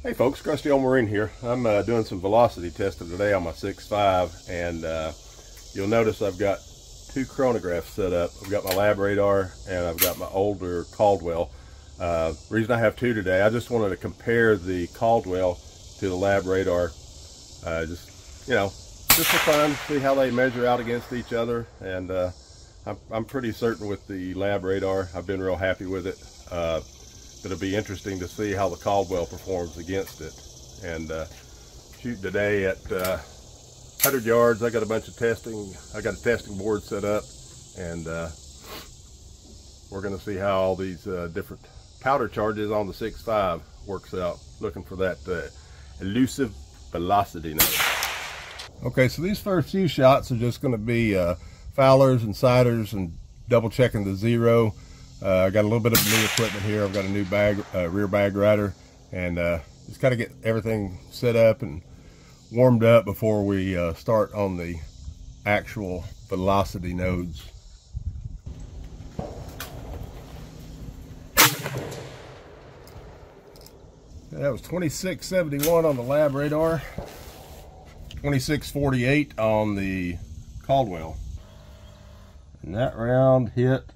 Hey folks, Crusty Old Marine here. I'm uh, doing some velocity testing today on my 6.5 and uh, you'll notice I've got two chronographs set up. I've got my lab radar and I've got my older Caldwell. Uh, reason I have two today, I just wanted to compare the Caldwell to the LabRadar. Uh, just, you know, just for fun, see how they measure out against each other. And uh, I'm, I'm, pretty certain with the lab radar. I've been real happy with it. It'll be interesting to see how the Caldwell performs against it. And uh, shooting today at uh, 100 yards. I got a bunch of testing. I got a testing board set up, and uh, we're going to see how all these uh, different powder charges on the 6.5 works out. Looking for that uh, elusive velocity number. Okay, so these first few shots are just going to be uh, Foulers and Sighters and double checking the zero. Uh, I got a little bit of new equipment here. I've got a new bag, uh, rear bag rider, and uh, just kind of get everything set up and warmed up before we uh, start on the actual velocity nodes. That was 2671 on the lab radar, 2648 on the Caldwell. And that round hit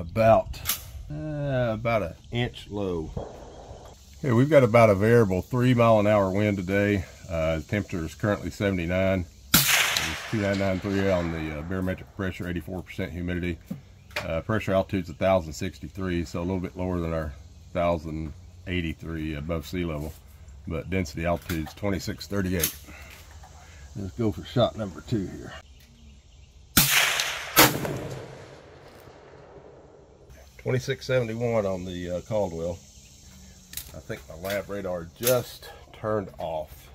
about uh, about an inch low. Okay, we've got about a variable three mile an hour wind today. Uh, the temperature is currently 79. It's 2993 on the uh, barometric pressure, 84% humidity. Uh, pressure altitude is 1063, so a little bit lower than our 1083 above sea level. But density altitude is 2638. Let's go for shot number two here. 2671 on the uh, Caldwell. I think my lab radar just turned off.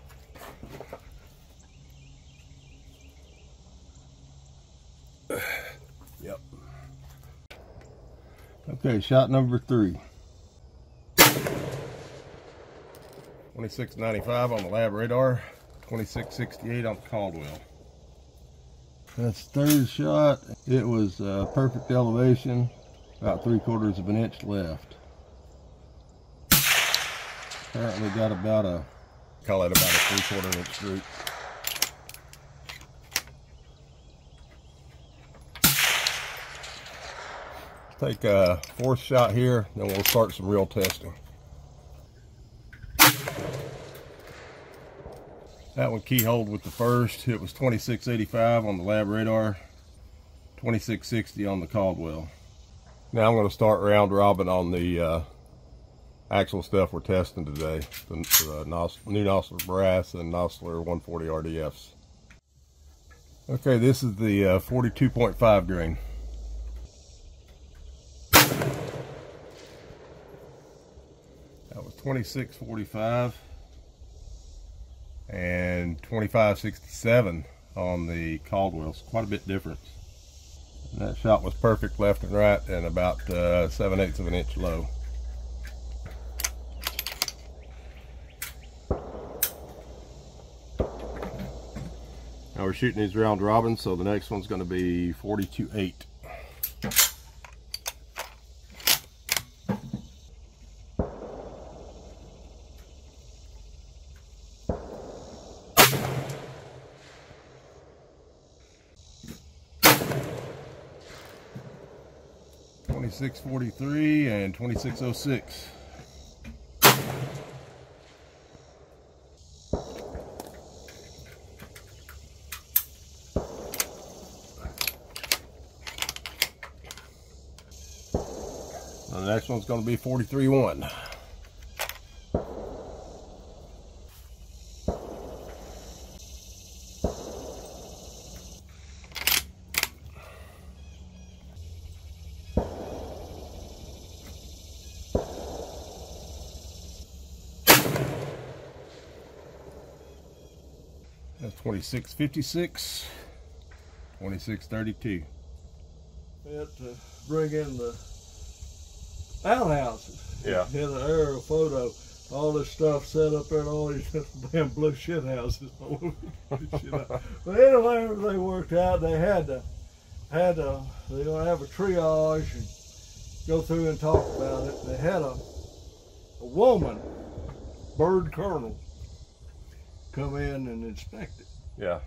yep. Okay, shot number three. 2695 on the lab radar, 2668 on the Caldwell. That's third shot. It was uh, perfect elevation, about three quarters of an inch left. Apparently got about a, call it about a three quarter inch droop. Take a fourth shot here, then we'll start some real testing. That one keyholed with the first. It was 2685 on the lab radar, 2660 on the Caldwell. Now I'm going to start round robin on the uh, actual stuff we're testing today. The, the new Nosler brass and Nosler 140 RDFs. Okay, this is the 42.5 uh, grain. That was 26.45 and 25.67 on the Caldwell's. Quite a bit difference. That shot was perfect left and right and about uh, 7 eighths of an inch low. Now we're shooting these round robins, so the next one's going to be 42.8. Twenty-six forty-three and twenty-six oh six. the next one's going to be 43-1. That's 2656, 2632. We have to bring in the outhouses. Yeah. Here's an aerial photo. All this stuff set up there and all these damn blue shit houses. but anyway, everything worked out. They had to, had to, they to have a triage and go through and talk about it. They had a, a woman bird colonel come in and inspect it. Yeah.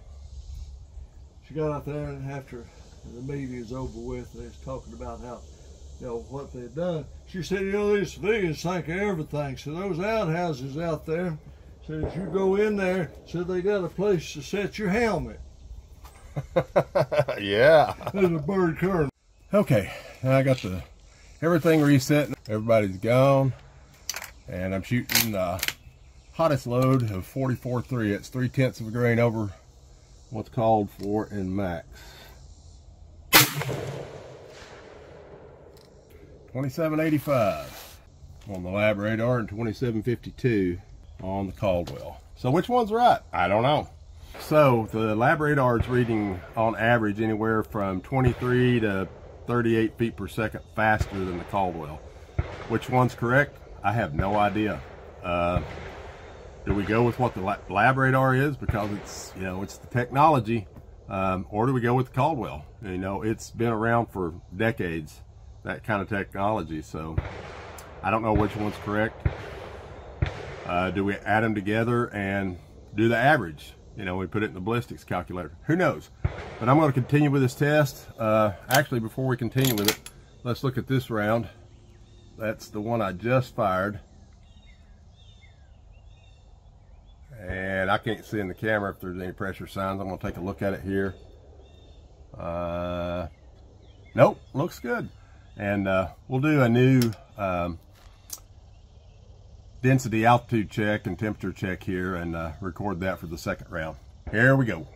She got out there and after the meeting is over with, they was talking about how, you know, what they'd done. She said, you know, these civilians think of everything. So those outhouses out there, said if you go in there, said they got a place to set your helmet. yeah. There's a bird colonel. Okay, now I got the everything reset. Everybody's gone, and I'm shooting the hottest load of 44.3. It's three tenths of a grain over what's called for in max. 2785 on the LabRadar and 2752 on the Caldwell. So which one's right? I don't know. So the LabRadar is reading on average anywhere from 23 to 38 feet per second faster than the Caldwell. Which one's correct? I have no idea. Uh, do we go with what the LabRadar is because it's you know it's the technology, um, or do we go with the Caldwell? You know it's been around for decades, that kind of technology. So I don't know which one's correct. Uh, do we add them together and do the average? You know, we put it in the ballistics calculator. Who knows? But I'm going to continue with this test. Uh, actually, before we continue with it, let's look at this round. That's the one I just fired. And I can't see in the camera if there's any pressure signs. I'm going to take a look at it here. Uh, nope, looks good. And uh, we'll do a new um, density altitude check and temperature check here and uh, record that for the second round. Here we go.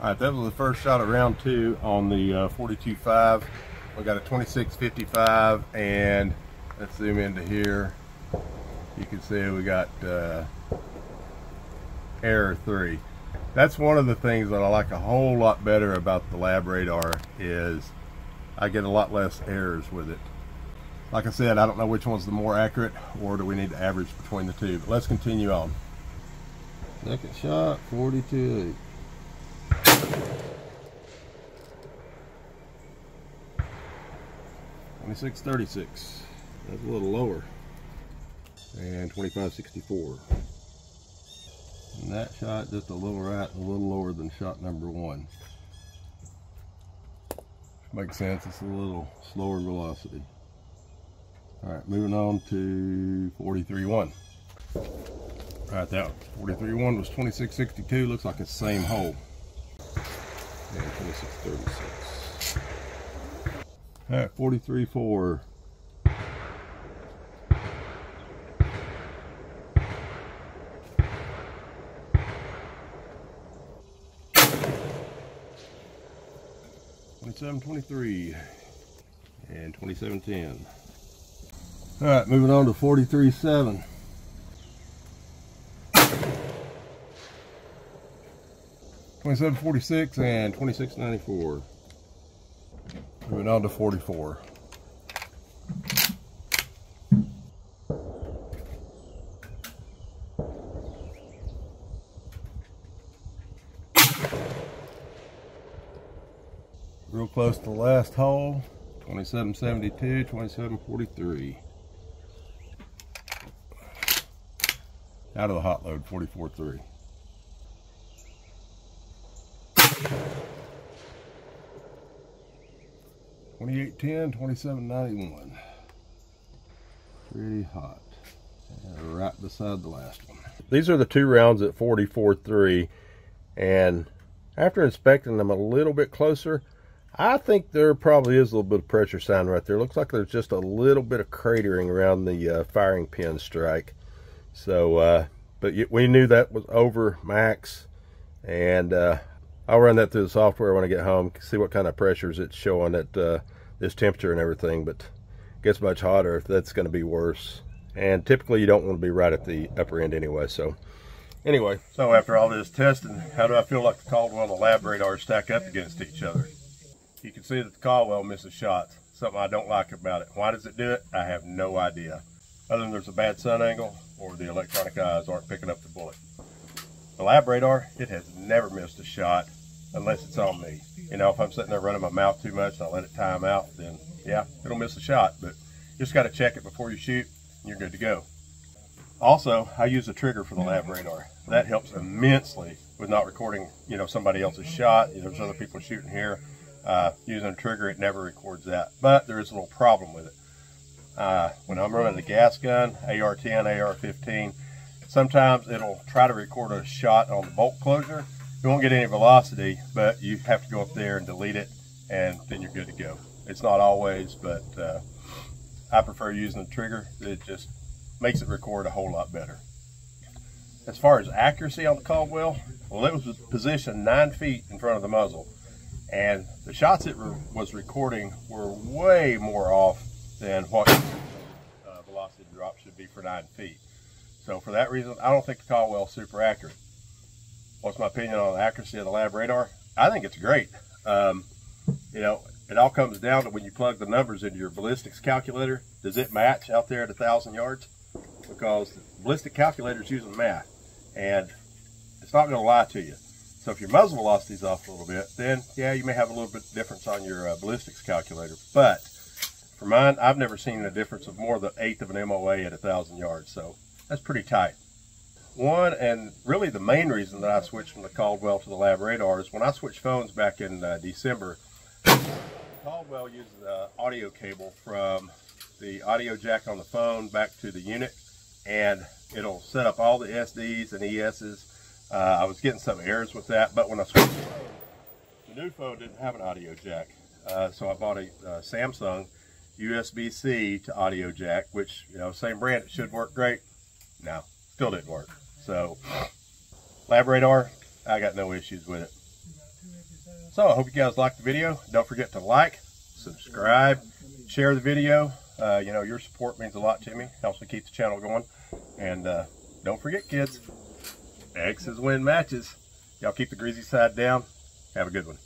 All right, that was the first shot of round two on the uh, 42.5. We got a 26.55 and let's zoom into here. You can see we got uh, error three. That's one of the things that I like a whole lot better about the Lab Radar is I get a lot less errors with it. Like I said, I don't know which one's the more accurate or do we need to average between the two. But let's continue on. Second shot, 42. Twenty-six thirty-six. That's a little lower. And twenty-five sixty-four. And that shot just a little right, a little lower than shot number one. Makes sense. It's a little slower velocity. All right, moving on to 43.1. All right, that 43.1 was 26.62. Looks like it's the same hole. And 26.36. All right, 43.4. Twenty-seven, um, twenty-three, and twenty-seven, ten. All right, moving on to 43.7. Twenty-seven forty-six and twenty-six ninety-four. Moving on to forty-four. Close to the last hole. 2772, 2743. Out of the hot load, 44.3. Twenty-eight ten, twenty-seven ninety-one. Pretty hot. And right beside the last one. These are the two rounds at 44.3 and after inspecting them a little bit closer, I think there probably is a little bit of pressure sign right there. Looks like there's just a little bit of cratering around the uh, firing pin strike. So, uh, but we knew that was over max, and uh, I'll run that through the software when I get home, see what kind of pressures it's showing at uh, this temperature and everything. But it gets much hotter, if that's going to be worse. And typically, you don't want to be right at the upper end anyway. So, anyway, so after all this testing, how do I feel like the Caldwell and the LabRadar stack up against each other? You can see that the Caldwell misses shots. Something I don't like about it. Why does it do it? I have no idea. Other than there's a bad sun angle or the electronic eyes aren't picking up the bullet. The LabRadar, it has never missed a shot unless it's on me. You know, if I'm sitting there running my mouth too much and I let it time out, then yeah, it'll miss a shot. But just got to check it before you shoot and you're good to go. Also, I use a trigger for the lab radar. That helps immensely with not recording, you know, somebody else's shot. There's other people shooting here. Uh, using a trigger, it never records that. But there is a little problem with it. Uh, when I'm running the gas gun, AR-10, AR-15, sometimes it'll try to record a shot on the bolt closure. You won't get any velocity, but you have to go up there and delete it, and then you're good to go. It's not always, but uh, I prefer using the trigger. It just makes it record a whole lot better. As far as accuracy on the Caldwell, well, it was positioned nine feet in front of the muzzle, and the shots it re was recording were way more off than what uh, velocity drop should be for nine feet. So for that reason, I don't think the Caldwell is super accurate. What's my opinion on the accuracy of the lab radar? I think it's great. Um, you know, it all comes down to when you plug the numbers into your ballistics calculator, does it match out there at a thousand yards? Because ballistic calculator is using math and it's not going to lie to you. So if your muzzle velocity is off a little bit, then yeah, you may have a little bit difference on your uh, ballistics calculator. But for mine, I've never seen a difference of more than eighth of an MOA at a thousand yards. So that's pretty tight. One, and really the main reason that I switched from the Caldwell to the Lab Radar is when I switched phones back in uh, December, Caldwell uses an audio cable from the audio jack on the phone back to the unit, and it'll set up all the SDs and ESs. Uh, I was getting some errors with that, but when I switched the new phone didn't have an audio jack, uh, so I bought a uh, Samsung USB-C to audio jack, which, you know, same brand, it should work great. No, still didn't work. So, Lab Radar, I got no issues with it. So, I hope you guys liked the video. Don't forget to like, subscribe, share the video. Uh, you know, your support means a lot to me. Helps me keep the channel going. And uh, don't forget, kids, X's win matches. Y'all keep the greasy side down. Have a good one.